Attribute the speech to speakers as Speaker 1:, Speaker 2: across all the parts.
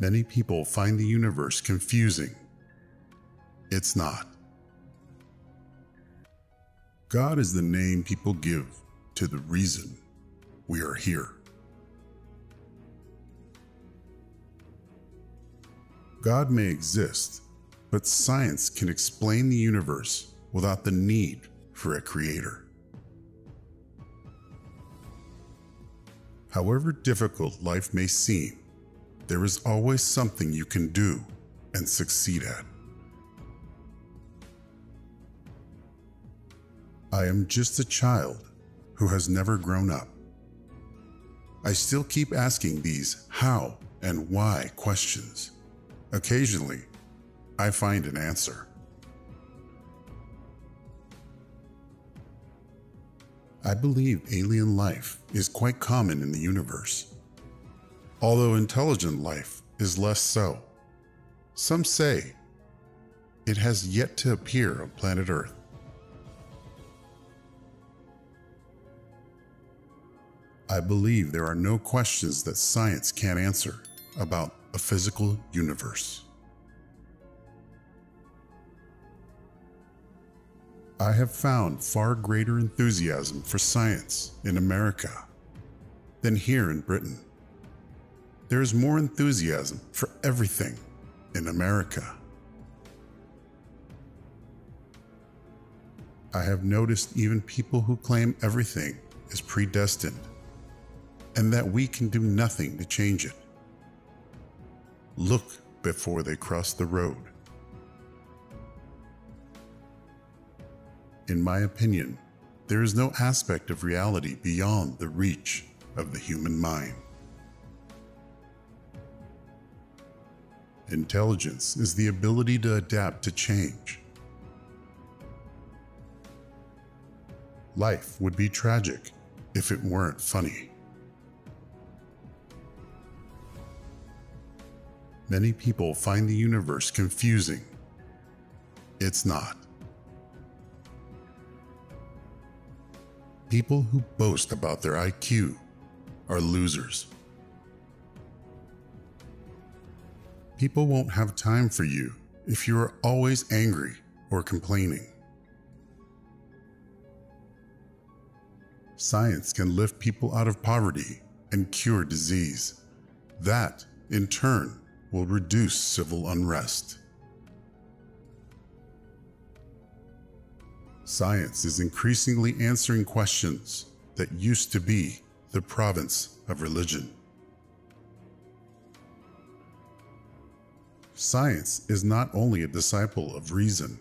Speaker 1: Many people find the universe confusing. It's not. God is the name people give to the reason we are here. God may exist, but science can explain the universe without the need for a creator. However difficult life may seem, there is always something you can do and succeed at. I am just a child who has never grown up. I still keep asking these how and why questions. Occasionally, I find an answer. I believe alien life is quite common in the universe, although intelligent life is less so. Some say it has yet to appear on planet Earth. I believe there are no questions that science can't answer about a physical universe. I have found far greater enthusiasm for science in America than here in Britain. There is more enthusiasm for everything in America. I have noticed even people who claim everything is predestined and that we can do nothing to change it. Look before they cross the road. In my opinion, there is no aspect of reality beyond the reach of the human mind. Intelligence is the ability to adapt to change. Life would be tragic if it weren't funny. Many people find the universe confusing. It's not. People who boast about their IQ are losers. People won't have time for you if you are always angry or complaining. Science can lift people out of poverty and cure disease. That, in turn, will reduce civil unrest. Science is increasingly answering questions that used to be the province of religion. Science is not only a disciple of reason,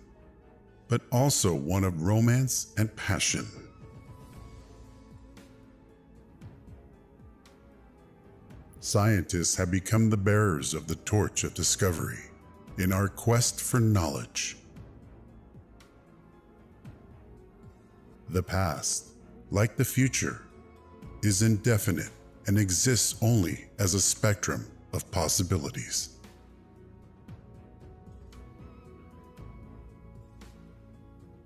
Speaker 1: but also one of romance and passion. Scientists have become the bearers of the torch of discovery in our quest for knowledge. The past, like the future, is indefinite and exists only as a spectrum of possibilities.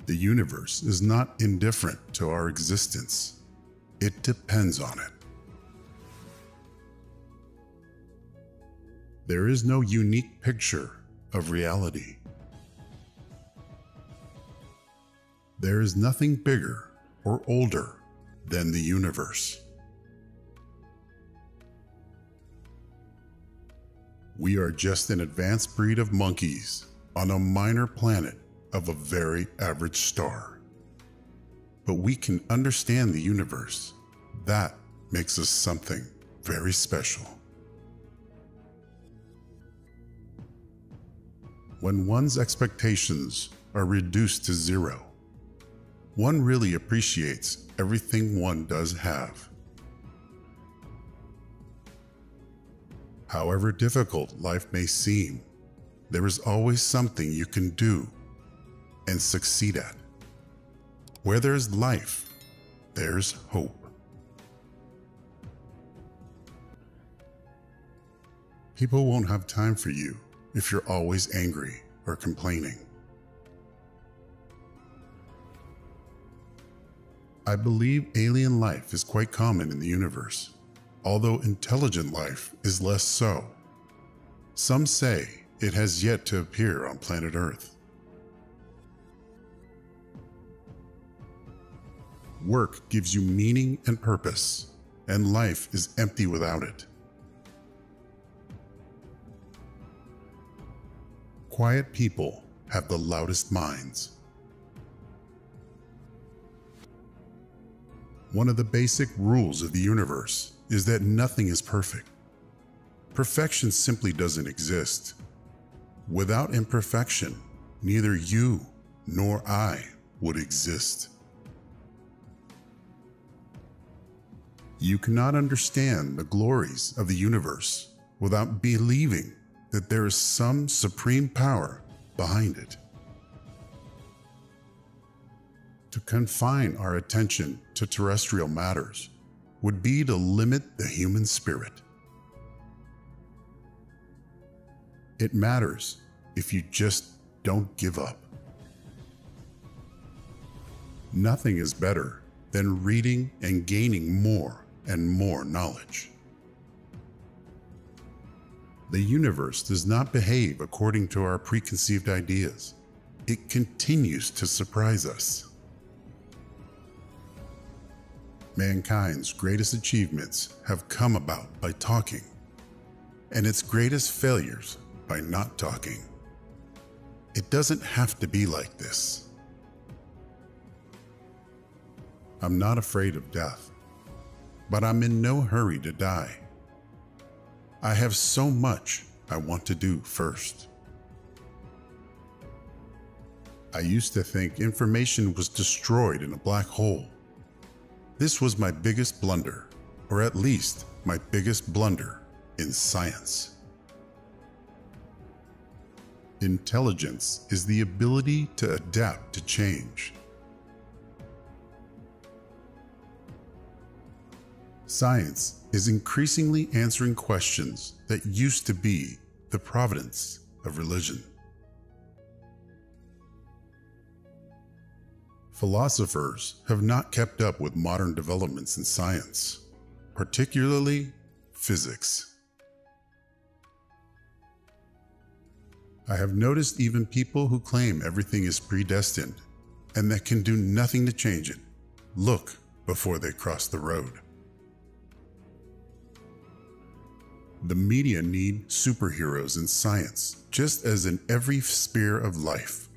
Speaker 1: The universe is not indifferent to our existence. It depends on it. There is no unique picture of reality. There is nothing bigger or older than the universe. We are just an advanced breed of monkeys on a minor planet of a very average star. But we can understand the universe. That makes us something very special. When one's expectations are reduced to zero, one really appreciates everything one does have. However difficult life may seem, there is always something you can do and succeed at. Where there's life, there's hope. People won't have time for you if you're always angry or complaining. I believe alien life is quite common in the universe, although intelligent life is less so. Some say it has yet to appear on planet Earth. Work gives you meaning and purpose, and life is empty without it. Quiet people have the loudest minds. One of the basic rules of the universe is that nothing is perfect. Perfection simply doesn't exist. Without imperfection, neither you nor I would exist. You cannot understand the glories of the universe without believing that there is some supreme power behind it. To confine our attention to terrestrial matters would be to limit the human spirit. It matters if you just don't give up. Nothing is better than reading and gaining more and more knowledge. The universe does not behave according to our preconceived ideas. It continues to surprise us. Mankind's greatest achievements have come about by talking, and its greatest failures by not talking. It doesn't have to be like this. I'm not afraid of death, but I'm in no hurry to die. I have so much I want to do first. I used to think information was destroyed in a black hole. This was my biggest blunder, or at least my biggest blunder in science. Intelligence is the ability to adapt to change. Science is increasingly answering questions that used to be the providence of religion. Philosophers have not kept up with modern developments in science, particularly physics. I have noticed even people who claim everything is predestined and that can do nothing to change it look before they cross the road. The media need superheroes in science, just as in every sphere of life.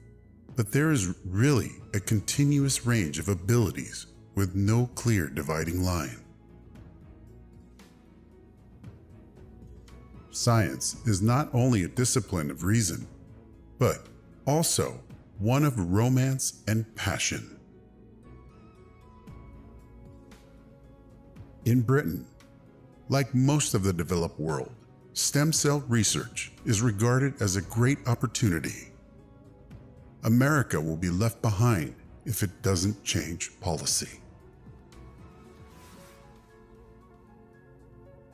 Speaker 1: But there is really a continuous range of abilities with no clear dividing line. Science is not only a discipline of reason, but also one of romance and passion. In Britain, like most of the developed world, stem cell research is regarded as a great opportunity. America will be left behind if it doesn't change policy.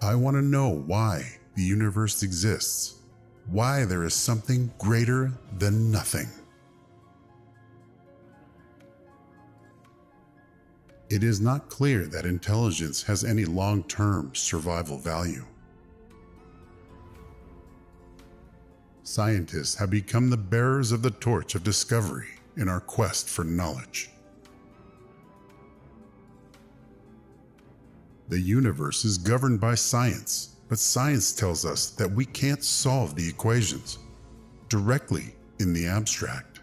Speaker 1: I want to know why the universe exists, why there is something greater than nothing. It is not clear that intelligence has any long term survival value. Scientists have become the bearers of the torch of discovery in our quest for knowledge. The universe is governed by science but science tells us that we can't solve the equations directly in the abstract.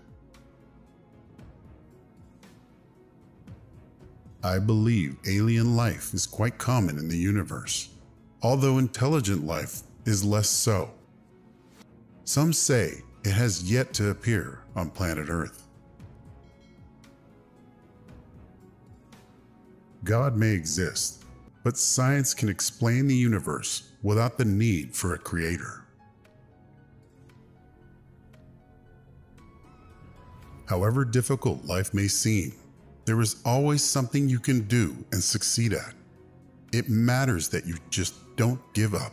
Speaker 1: I believe alien life is quite common in the universe, although intelligent life is less so. Some say it has yet to appear on planet Earth. God may exist, but science can explain the universe without the need for a creator. However difficult life may seem, there is always something you can do and succeed at. It matters that you just don't give up.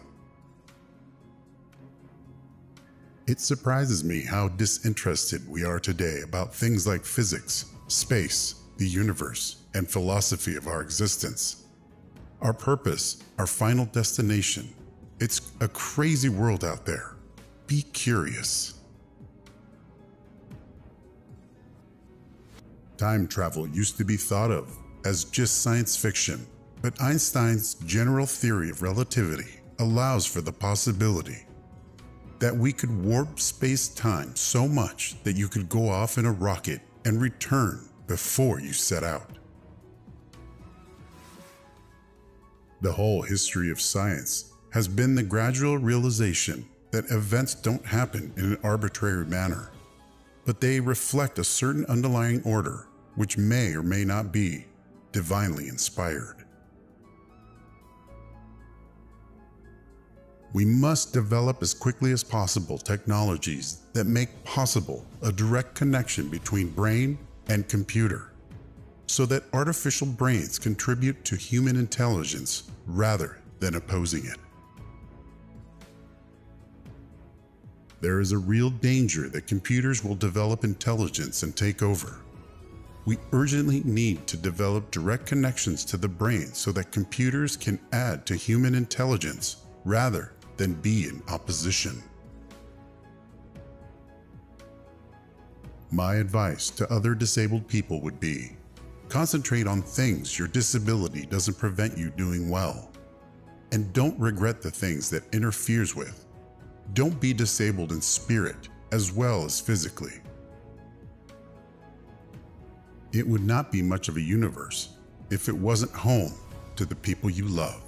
Speaker 1: It surprises me how disinterested we are today about things like physics, space, the universe, and philosophy of our existence. Our purpose, our final destination, it's a crazy world out there, be curious. Time travel used to be thought of as just science fiction, but Einstein's general theory of relativity allows for the possibility that we could warp space time so much that you could go off in a rocket and return before you set out. The whole history of science has been the gradual realization that events don't happen in an arbitrary manner, but they reflect a certain underlying order which may or may not be divinely inspired. We must develop as quickly as possible technologies that make possible a direct connection between brain and computer so that artificial brains contribute to human intelligence rather than opposing it. There is a real danger that computers will develop intelligence and take over. We urgently need to develop direct connections to the brain so that computers can add to human intelligence rather than be in opposition. My advice to other disabled people would be concentrate on things your disability doesn't prevent you doing well. And don't regret the things that interferes with. Don't be disabled in spirit as well as physically. It would not be much of a universe if it wasn't home to the people you love.